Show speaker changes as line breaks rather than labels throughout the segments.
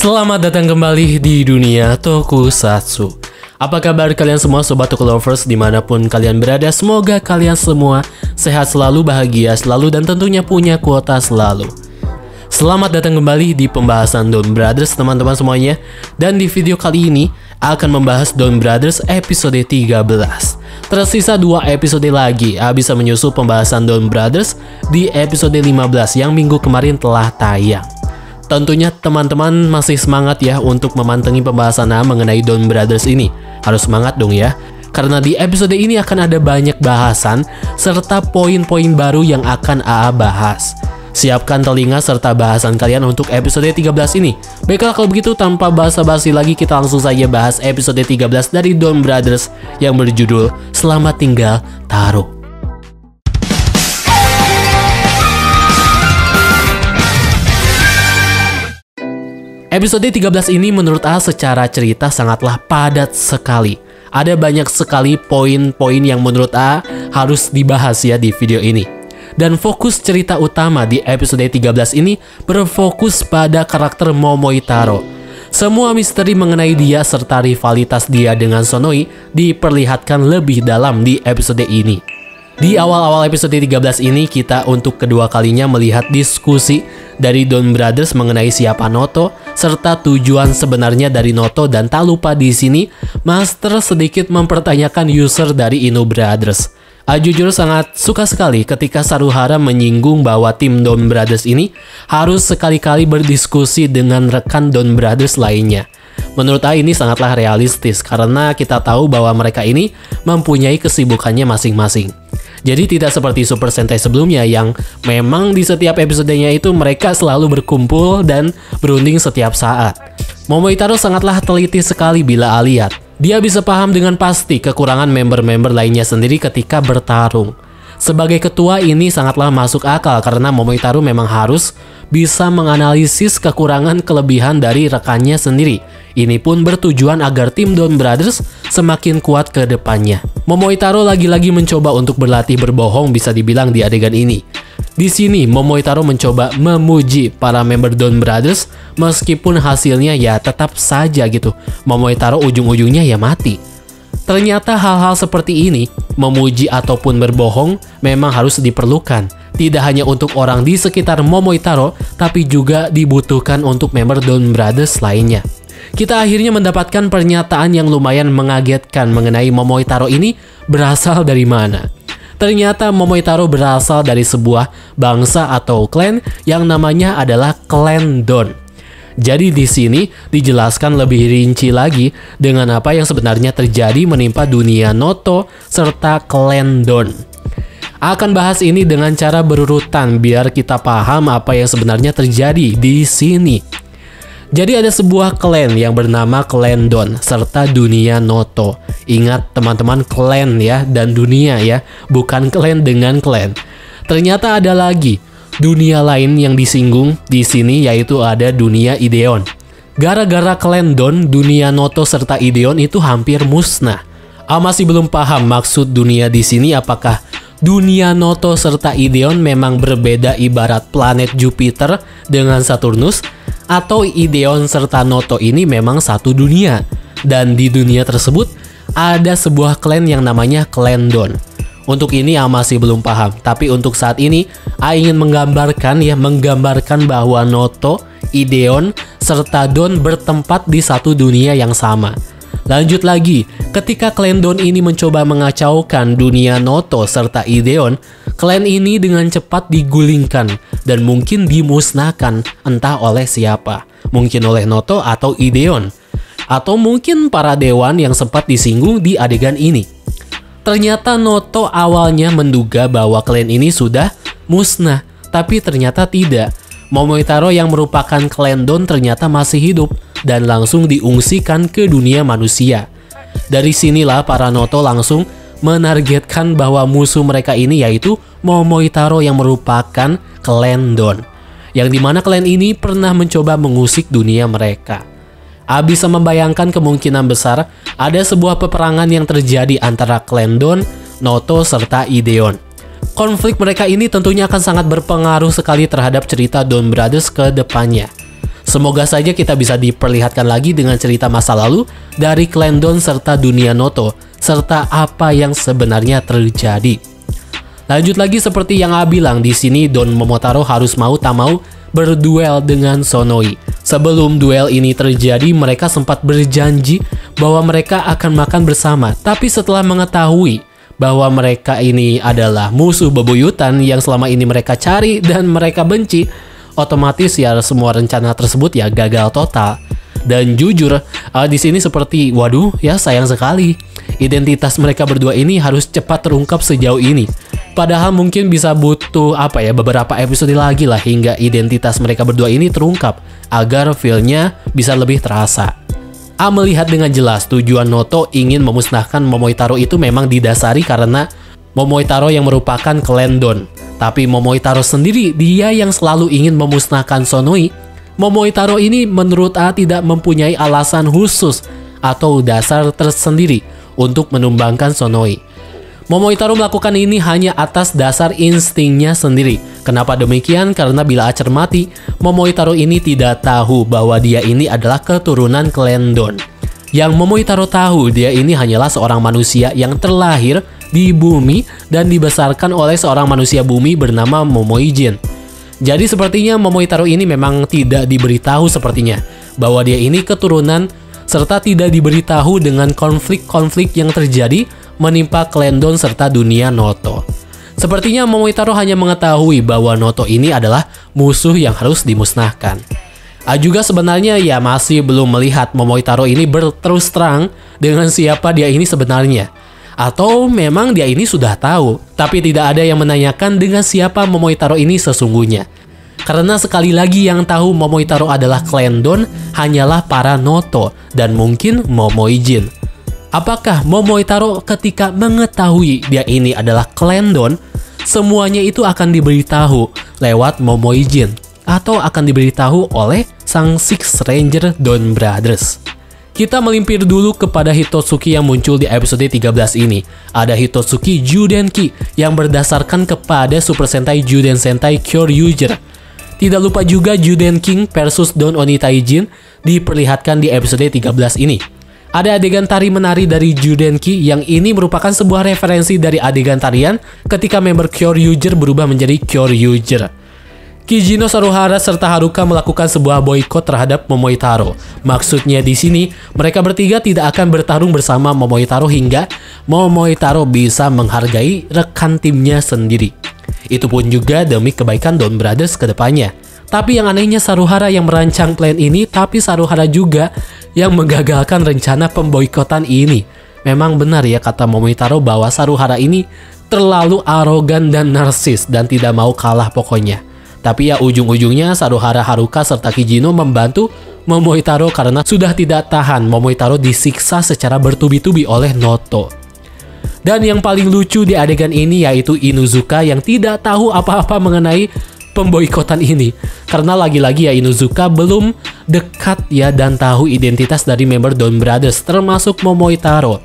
Selamat datang kembali di dunia Tokusatsu. Apa kabar kalian semua Sobat Toku Lovers di mana pun kalian berada? Semoga kalian semua sehat selalu, bahagia selalu, dan tentunya punya kuota selalu Selamat datang kembali di pembahasan Don Brothers teman-teman semuanya Dan di video kali ini akan membahas Don Brothers episode 13 Tersisa dua episode lagi ah, bisa menyusul pembahasan Don Brothers di episode 15 yang minggu kemarin telah tayang Tentunya teman-teman masih semangat ya untuk memantengi pembahasan A mengenai Don Brothers ini. Harus semangat dong ya. Karena di episode ini akan ada banyak bahasan serta poin-poin baru yang akan AA bahas. Siapkan telinga serta bahasan kalian untuk episode 13 ini. Baiklah kalau begitu tanpa basa-basi lagi kita langsung saja bahas episode 13 dari Don Brothers yang berjudul Selamat Tinggal Taro. Episode 13 ini menurut A secara cerita sangatlah padat sekali. Ada banyak sekali poin-poin yang menurut A harus dibahas ya di video ini. Dan fokus cerita utama di episode 13 ini berfokus pada karakter Momoitaro. Semua misteri mengenai dia serta rivalitas dia dengan Sonoi diperlihatkan lebih dalam di episode ini. Di awal-awal episode 13 ini kita untuk kedua kalinya melihat diskusi dari Don Brothers mengenai siapa Noto serta tujuan sebenarnya dari Noto dan tak lupa di sini Master sedikit mempertanyakan user dari Inu Brothers. Jujur sangat suka sekali ketika Saruhara menyinggung bahwa tim Don Brothers ini harus sekali-kali berdiskusi dengan rekan Don Brothers lainnya. Menurut A ini sangatlah realistis karena kita tahu bahwa mereka ini mempunyai kesibukannya masing-masing. Jadi tidak seperti Super Sentai sebelumnya yang memang di setiap episodenya itu mereka selalu berkumpul dan berunding setiap saat. Momoitaro sangatlah teliti sekali bila A lihat. Dia bisa paham dengan pasti kekurangan member-member lainnya sendiri ketika bertarung. Sebagai ketua ini sangatlah masuk akal karena Momoitaro memang harus bisa menganalisis kekurangan kelebihan dari rekannya sendiri. Ini pun bertujuan agar tim Don Brothers semakin kuat ke depannya. Momoitaro lagi-lagi mencoba untuk berlatih berbohong bisa dibilang di adegan ini. Di sini Momoitaro mencoba memuji para member Don Brothers meskipun hasilnya ya tetap saja gitu. Momoitaro ujung-ujungnya ya mati. Ternyata hal-hal seperti ini, memuji ataupun berbohong, memang harus diperlukan. Tidak hanya untuk orang di sekitar Momoitaro, tapi juga dibutuhkan untuk member Don Brothers lainnya. Kita akhirnya mendapatkan pernyataan yang lumayan mengagetkan mengenai Momoitaro ini berasal dari mana. Ternyata Momoitaro berasal dari sebuah bangsa atau klan yang namanya adalah Klan Don. Jadi di sini dijelaskan lebih rinci lagi dengan apa yang sebenarnya terjadi menimpa dunia Noto serta Klendon. Akan bahas ini dengan cara berurutan biar kita paham apa yang sebenarnya terjadi di sini. Jadi ada sebuah klan yang bernama Klendon serta dunia Noto. Ingat teman-teman klan ya dan dunia ya, bukan klan dengan klan. Ternyata ada lagi Dunia lain yang disinggung di sini yaitu ada dunia Ideon. Gara-gara Klendon, dunia Noto serta Ideon itu hampir musnah. A masih belum paham maksud dunia di sini apakah dunia Noto serta Ideon memang berbeda ibarat planet Jupiter dengan Saturnus atau Ideon serta Noto ini memang satu dunia dan di dunia tersebut ada sebuah klan yang namanya Klendon. Untuk ini A masih belum paham, tapi untuk saat ini A ingin menggambarkan ya menggambarkan bahwa Noto, Ideon, serta Don bertempat di satu dunia yang sama. Lanjut lagi, ketika klan Don ini mencoba mengacaukan dunia Noto serta Ideon, klan ini dengan cepat digulingkan dan mungkin dimusnahkan entah oleh siapa. Mungkin oleh Noto atau Ideon. Atau mungkin para dewan yang sempat disinggung di adegan ini. Ternyata Noto awalnya menduga bahwa klan ini sudah musnah, tapi ternyata tidak. Momoitaro yang merupakan klan Don ternyata masih hidup dan langsung diungsikan ke dunia manusia. Dari sinilah para Noto langsung menargetkan bahwa musuh mereka ini yaitu Momoitaro yang merupakan klan Don. Yang di mana klan ini pernah mencoba mengusik dunia mereka. A bisa membayangkan kemungkinan besar ada sebuah peperangan yang terjadi antara Klendon, Noto, serta Ideon. konflik mereka ini tentunya akan sangat berpengaruh sekali terhadap cerita Don Brothers ke depannya. Semoga saja kita bisa diperlihatkan lagi dengan cerita masa lalu dari klan Don serta dunia Noto, serta apa yang sebenarnya terjadi. Lanjut lagi seperti yang A bilang di sini Don Momotaro harus mau tak mau berduel dengan Sonoi. Sebelum duel ini terjadi, mereka sempat berjanji bahwa mereka akan makan bersama. Tapi setelah mengetahui bahwa mereka ini adalah musuh bebuyutan yang selama ini mereka cari dan mereka benci, otomatis ya semua rencana tersebut ya gagal total. Dan jujur, uh, di sini seperti waduh ya sayang sekali. Identitas mereka berdua ini harus cepat terungkap sejauh ini. Padahal mungkin bisa butuh apa ya beberapa episode lagi lah hingga identitas mereka berdua ini terungkap agar feelnya bisa lebih terasa. A melihat dengan jelas tujuan Noto ingin memusnahkan Momoitaro itu memang didasari karena Momoitaro yang merupakan klan Don. Tapi Momoitaro sendiri dia yang selalu ingin memusnahkan Sonoi Momoitaro ini menurut A tidak mempunyai alasan khusus atau dasar tersendiri untuk menumbangkan Sonoi. Momoitaro melakukan ini hanya atas dasar instingnya sendiri. Kenapa demikian? Karena bila A cermati, Momoitaro ini tidak tahu bahwa dia ini adalah keturunan Klendon. Yang Momoitaro tahu, dia ini hanyalah seorang manusia yang terlahir di bumi dan dibesarkan oleh seorang manusia bumi bernama Momoijin. Jadi sepertinya Momoitaro ini memang tidak diberitahu sepertinya bahwa dia ini keturunan serta tidak diberitahu dengan konflik-konflik yang terjadi menimpa Klendon serta dunia Noto. Sepertinya Momoitaro hanya mengetahui bahwa Noto ini adalah musuh yang harus dimusnahkan. A juga sebenarnya ya masih belum melihat Momoitaro ini berterus terang dengan siapa dia ini sebenarnya. Atau memang dia ini sudah tahu, tapi tidak ada yang menanyakan dengan siapa Momoitaro ini sesungguhnya. Karena sekali lagi yang tahu Momoitaro adalah Klendon hanyalah para Noto dan mungkin Momoijin. Apakah Momoitaro ketika mengetahui dia ini adalah Klendon, semuanya itu akan diberitahu lewat Momoijin atau akan diberitahu oleh sang Six Ranger Don Brothers? Kita melimpir dulu kepada Hitotsuki yang muncul di episode 13 ini. Ada Hitotsuki Judenki yang berdasarkan kepada Super Sentai Juden Sentai Kyoryuger. Tidak lupa juga Juden King versus Don Oni Taijin diperlihatkan di episode 13 ini. Ada adegan tari menari dari Judenki yang ini merupakan sebuah referensi dari adegan tarian ketika member Kyoryuger berubah menjadi Kyoryuger. Kijino Saruhara serta Haruka melakukan sebuah boykot terhadap Momoitaro. Maksudnya di sini, mereka bertiga tidak akan bertarung bersama Momoitaro hingga Momoitaro bisa menghargai rekan timnya sendiri. Itu pun juga demi kebaikan Don Brothers ke depannya. Tapi yang anehnya Saruhara yang merancang plan ini, tapi Saruhara juga yang menggagalkan rencana pemboikotan ini. Memang benar ya kata Momoitaro bahwa Saruhara ini terlalu arogan dan narsis dan tidak mau kalah pokoknya. Tapi ya ujung-ujungnya Saruhara Haruka serta Kijino membantu Momoitaro karena sudah tidak tahan Momoitaro disiksa secara bertubi-tubi oleh Noto. Dan yang paling lucu di adegan ini yaitu Inuzuka yang tidak tahu apa-apa mengenai pemboikotan ini. Karena lagi-lagi ya Inuzuka belum dekat ya dan tahu identitas dari member Don Brothers termasuk Momoitaro.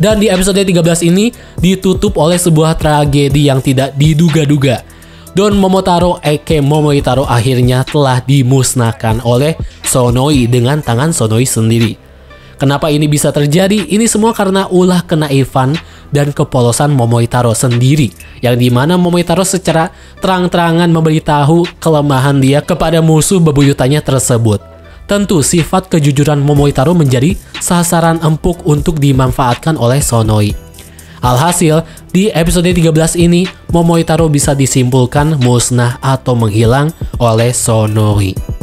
Dan di episode 13 ini ditutup oleh sebuah tragedi yang tidak diduga-duga Don Momotaro Eke Momoitaro akhirnya telah dimusnahkan oleh Sonoi dengan tangan Sonoi sendiri. Kenapa ini bisa terjadi? Ini semua karena ulah kenaifan dan kepolosan Momoitaro sendiri, yang di mana Momoitaro secara terang-terangan memberitahu kelemahan dia kepada musuh bebuyutannya tersebut. Tentu sifat kejujuran Momoitaro menjadi sasaran empuk untuk dimanfaatkan oleh Sonoi. Alhasil, di episode 13 ini, Momoitaro bisa disimpulkan musnah atau menghilang oleh Sonoi.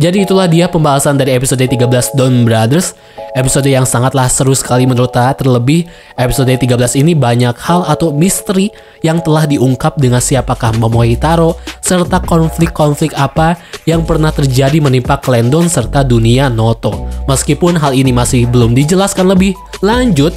Jadi itulah dia pembahasan dari episode 13 Don Brothers. Episode yang sangatlah seru sekali menurut saya. Terlebih episode 13 ini banyak hal atau misteri yang telah diungkap dengan siapakah Momohitaro serta konflik-konflik apa yang pernah terjadi menimpa Klendon serta dunia Noto. Meskipun hal ini masih belum dijelaskan lebih lanjut,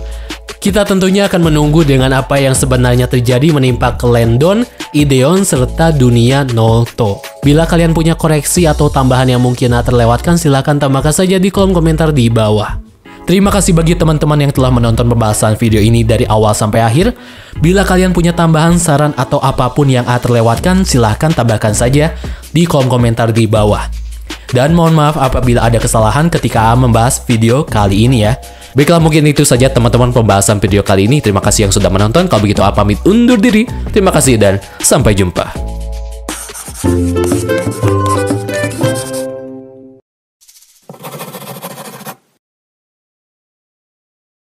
kita tentunya akan menunggu dengan apa yang sebenarnya terjadi menimpa Kelendon, Ideon, serta dunia Noto. Bila kalian punya koreksi atau tambahan yang mungkin terlewatkan, silahkan tambahkan saja di kolom komentar di bawah. Terima kasih bagi teman-teman yang telah menonton pembahasan video ini dari awal sampai akhir. Bila kalian punya tambahan, saran, atau apa pun yang A terlewatkan, silahkan tambahkan saja di kolom komentar di bawah. Dan mohon maaf apabila ada kesalahan ketika A membahas video kali ini ya. Baiklah mungkin itu saja teman-teman pembahasan video kali ini. Terima kasih yang sudah menonton. Kalau begitu A pamit undur diri. Terima kasih dan sampai jumpa. Thank you.